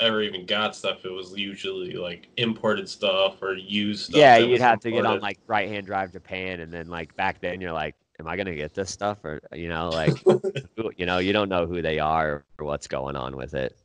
ever even got stuff, it was usually like imported stuff or used stuff. yeah, you'd have have to get on like right hand drive Japan, and then like back then you're like, am I gonna get this stuff or you know like you know you don't know who they are or what's going on with it.